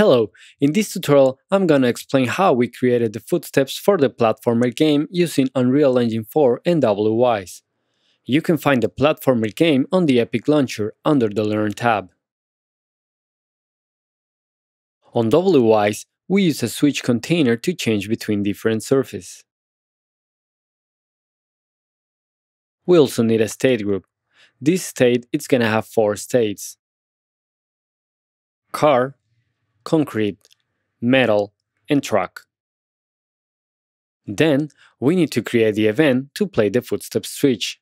Hello, in this tutorial I'm gonna explain how we created the footsteps for the platformer game using Unreal Engine 4 and Wwise. You can find the platformer game on the Epic Launcher under the Learn tab. On Wwise, we use a switch container to change between different surfaces. We also need a state group. This state is gonna have four states. Car, concrete, metal, and truck. Then, we need to create the event to play the footsteps switch.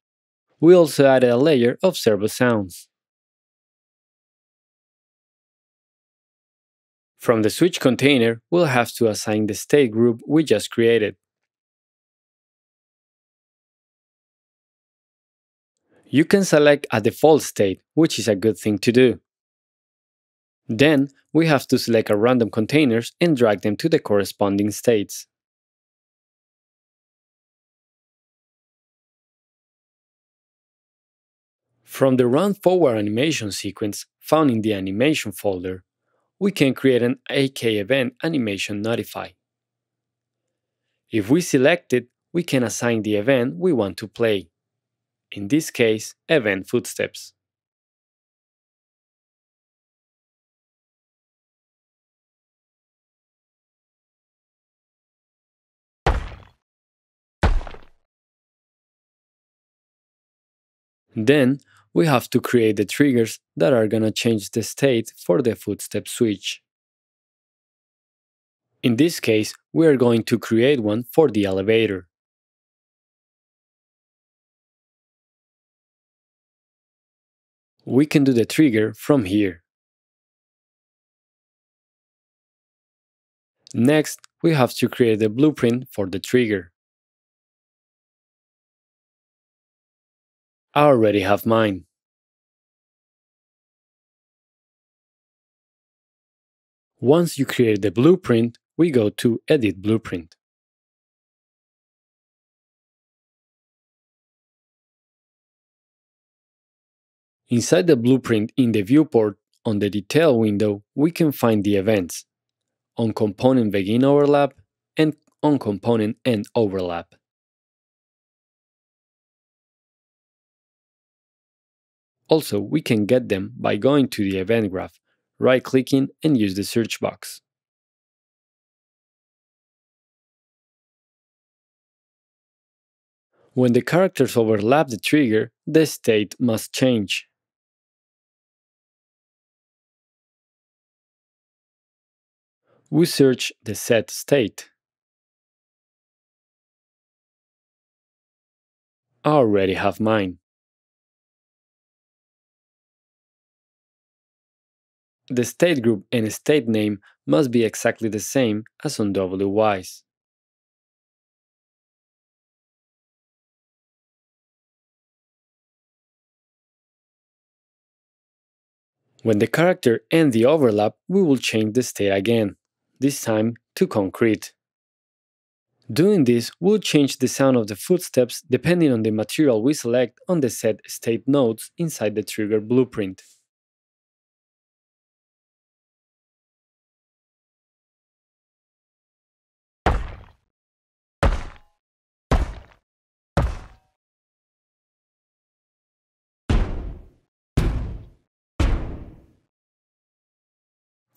We also added a layer of servo sounds. From the switch container, we'll have to assign the state group we just created. You can select a default state, which is a good thing to do. Then, we have to select our random containers and drag them to the corresponding states. From the run forward animation sequence found in the animation folder, we can create an AK event animation notify. If we select it, we can assign the event we want to play. In this case, event footsteps. Then, we have to create the triggers that are gonna change the state for the footstep switch. In this case, we are going to create one for the elevator. We can do the trigger from here. Next, we have to create the blueprint for the trigger. I already have mine. Once you create the blueprint, we go to Edit Blueprint. Inside the blueprint in the viewport on the Detail window, we can find the events on Component Begin Overlap and on Component End Overlap. Also, we can get them by going to the event graph, right-clicking and use the search box. When the characters overlap the trigger, the state must change. We search the set state. I already have mine. The state group and state name must be exactly the same as on Wwise. When the character ends the overlap, we will change the state again, this time to concrete. Doing this will change the sound of the footsteps depending on the material we select on the set state nodes inside the trigger blueprint.